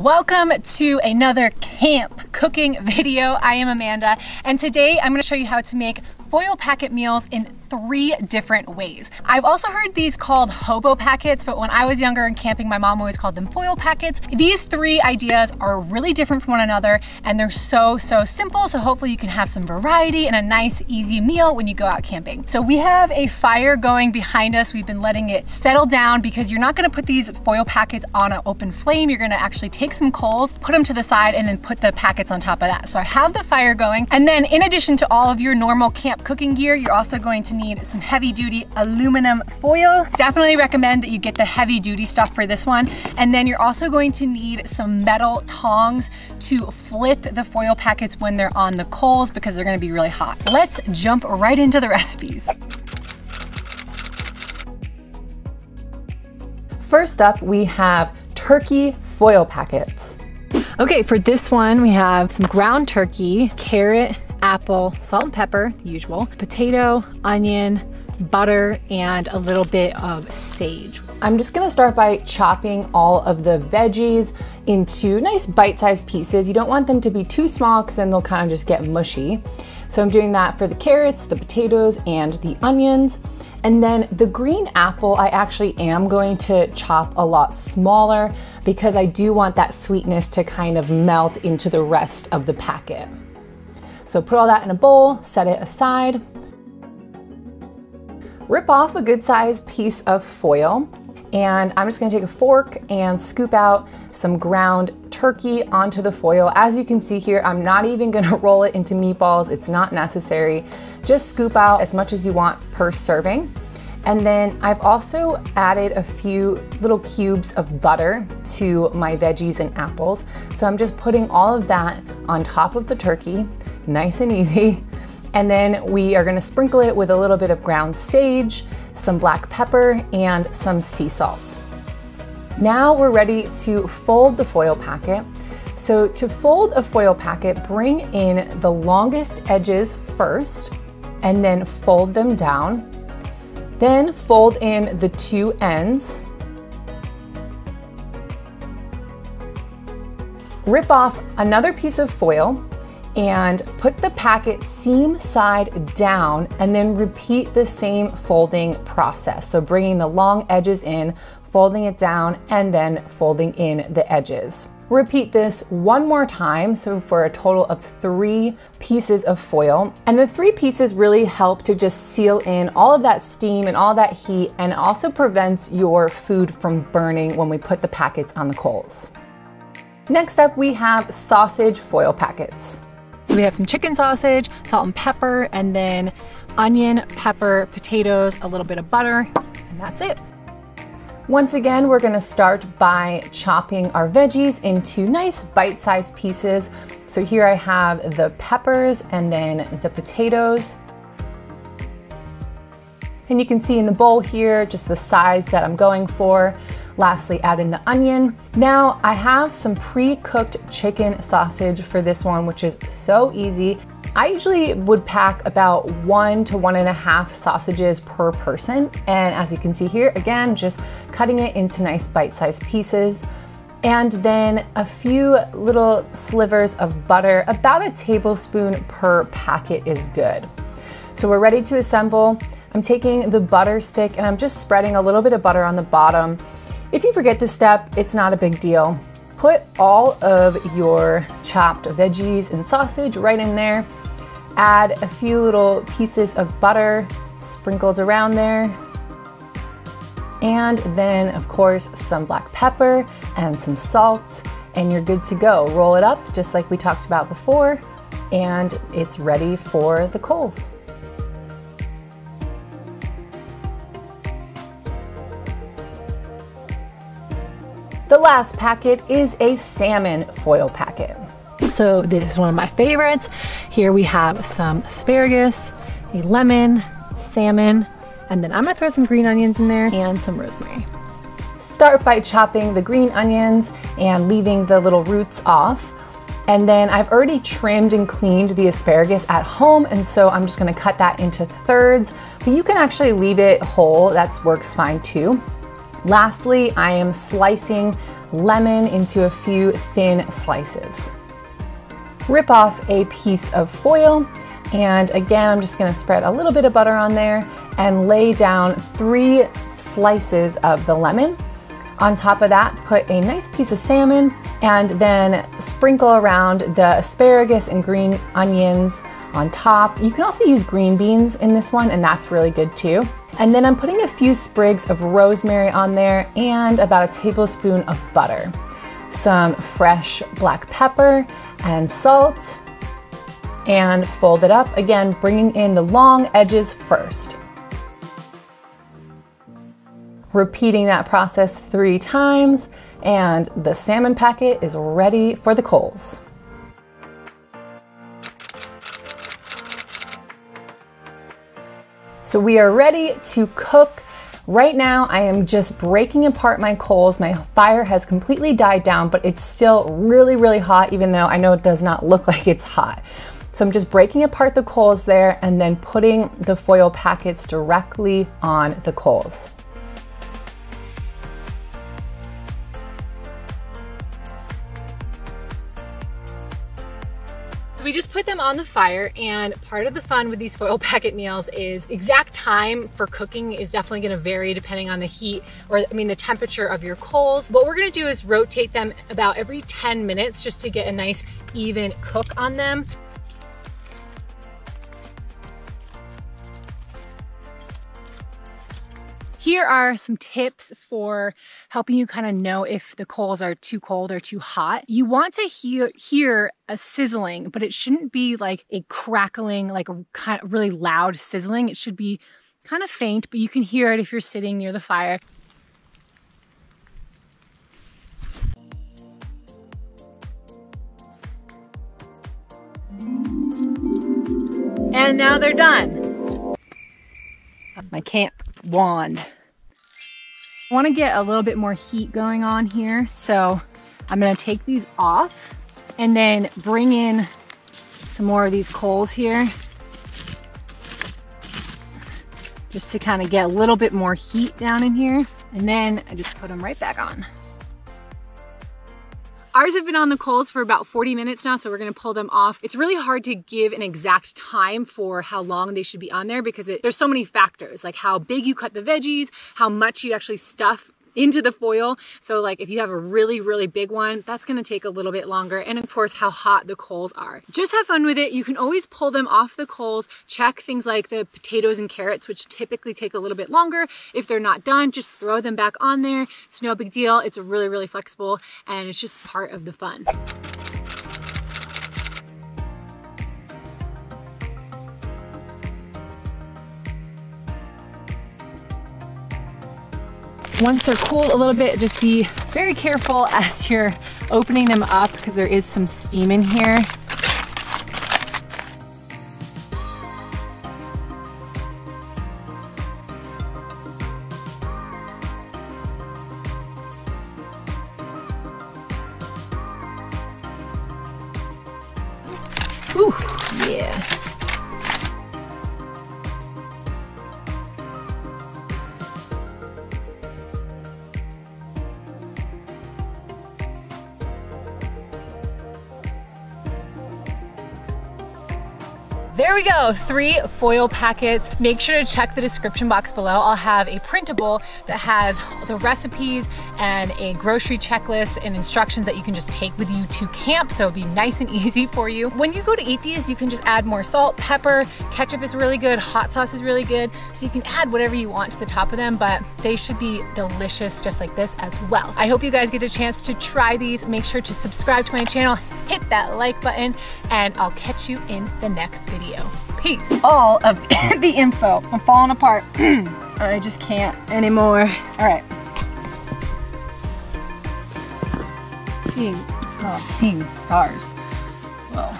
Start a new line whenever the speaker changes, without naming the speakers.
Welcome to another camp cooking video. I am Amanda and today I'm going to show you how to make foil packet meals in three different ways. I've also heard these called hobo packets, but when I was younger and camping, my mom always called them foil packets. These three ideas are really different from one another and they're so, so simple. So hopefully you can have some variety and a nice, easy meal when you go out camping. So we have a fire going behind us. We've been letting it settle down because you're not gonna put these foil packets on an open flame. You're gonna actually take some coals, put them to the side, and then put the packets on top of that. So I have the fire going. And then in addition to all of your normal camp cooking gear, you're also going to need some heavy duty aluminum foil. Definitely recommend that you get the heavy duty stuff for this one. And then you're also going to need some metal tongs to flip the foil packets when they're on the coals because they're gonna be really hot. Let's jump right into the recipes.
First up, we have turkey foil packets.
Okay, for this one, we have some ground turkey, carrot, apple, salt and pepper, usual, potato, onion, butter, and a little bit of sage.
I'm just gonna start by chopping all of the veggies into nice bite-sized pieces. You don't want them to be too small because then they'll kind of just get mushy. So I'm doing that for the carrots, the potatoes, and the onions. And then the green apple, I actually am going to chop a lot smaller because I do want that sweetness to kind of melt into the rest of the packet. So put all that in a bowl, set it aside. Rip off a good sized piece of foil and I'm just gonna take a fork and scoop out some ground turkey onto the foil. As you can see here, I'm not even gonna roll it into meatballs. It's not necessary. Just scoop out as much as you want per serving. And then I've also added a few little cubes of butter to my veggies and apples. So I'm just putting all of that on top of the turkey nice and easy. And then we are gonna sprinkle it with a little bit of ground sage, some black pepper, and some sea salt. Now we're ready to fold the foil packet. So to fold a foil packet, bring in the longest edges first, and then fold them down. Then fold in the two ends. Rip off another piece of foil and put the packet seam side down and then repeat the same folding process. So bringing the long edges in, folding it down, and then folding in the edges. Repeat this one more time, so for a total of three pieces of foil. And the three pieces really help to just seal in all of that steam and all that heat and also prevents your food from burning when we put the packets on the coals. Next up, we have sausage foil packets.
So we have some chicken sausage, salt and pepper, and then onion, pepper, potatoes, a little bit of butter, and that's it.
Once again, we're gonna start by chopping our veggies into nice bite-sized pieces. So here I have the peppers and then the potatoes. And you can see in the bowl here, just the size that I'm going for. Lastly, add in the onion. Now I have some pre-cooked chicken sausage for this one, which is so easy. I usually would pack about one to one and a half sausages per person. And as you can see here, again, just cutting it into nice bite-sized pieces. And then a few little slivers of butter, about a tablespoon per packet is good. So we're ready to assemble. I'm taking the butter stick and I'm just spreading a little bit of butter on the bottom if you forget this step, it's not a big deal. Put all of your chopped veggies and sausage right in there. Add a few little pieces of butter sprinkled around there. And then, of course, some black pepper and some salt, and you're good to go. Roll it up just like we talked about before, and it's ready for the coals. The last packet is a salmon foil packet.
So this is one of my favorites. Here we have some asparagus, a lemon, salmon, and then I'm gonna throw some green onions in there and some rosemary.
Start by chopping the green onions and leaving the little roots off. And then I've already trimmed and cleaned the asparagus at home, and so I'm just gonna cut that into thirds. But you can actually leave it whole, that works fine too. Lastly, I am slicing lemon into a few thin slices. Rip off a piece of foil and again, I'm just gonna spread a little bit of butter on there and lay down three slices of the lemon. On top of that, put a nice piece of salmon and then sprinkle around the asparagus and green onions on top. You can also use green beans in this one and that's really good too. And then I'm putting a few sprigs of rosemary on there and about a tablespoon of butter. Some fresh black pepper and salt and fold it up, again, bringing in the long edges first. Repeating that process three times, and the salmon packet is ready for the coals. So we are ready to cook. Right now, I am just breaking apart my coals. My fire has completely died down, but it's still really, really hot, even though I know it does not look like it's hot. So I'm just breaking apart the coals there and then putting the foil packets directly on the coals.
So we just put them on the fire and part of the fun with these foil packet meals is exact time for cooking is definitely gonna vary depending on the heat or I mean the temperature of your coals. What we're gonna do is rotate them about every 10 minutes just to get a nice even cook on them. Here are some tips for helping you kind of know if the coals are too cold or too hot. You want to hear, hear a sizzling, but it shouldn't be like a crackling, like a kind of really loud sizzling. It should be kind of faint, but you can hear it if you're sitting near the fire. And now they're done. My camp wand. I want to get a little bit more heat going on here. So I'm to take these off and then bring in some more of these coals here. Just to kind of get a little bit more heat down in here. And then I just put them right back on. Ours have been on the coals for about 40 minutes now, so we're gonna pull them off. It's really hard to give an exact time for how long they should be on there because it, there's so many factors, like how big you cut the veggies, how much you actually stuff into the foil. So like if you have a really, really big one, that's gonna take a little bit longer. And of course, how hot the coals are. Just have fun with it. You can always pull them off the coals, check things like the potatoes and carrots, which typically take a little bit longer. If they're not done, just throw them back on there. It's no big deal. It's really, really flexible and it's just part of the fun. Once they're cooled a little bit, just be very careful as you're opening them up because there is some steam in here. Ooh, yeah. There we go, three foil packets. Make sure to check the description box below. I'll have a printable that has the recipes and a grocery checklist and instructions that you can just take with you to camp so it'll be nice and easy for you. When you go to eat these, you can just add more salt, pepper, ketchup is really good, hot sauce is really good, so you can add whatever you want to the top of them, but they should be delicious just like this as well. I hope you guys get a chance to try these. Make sure to subscribe to my channel, hit that like button, and I'll catch you in the next video. Peace.
All of the info. I'm falling apart. I just can't anymore. All right. Seeing, oh, seeing stars. Whoa.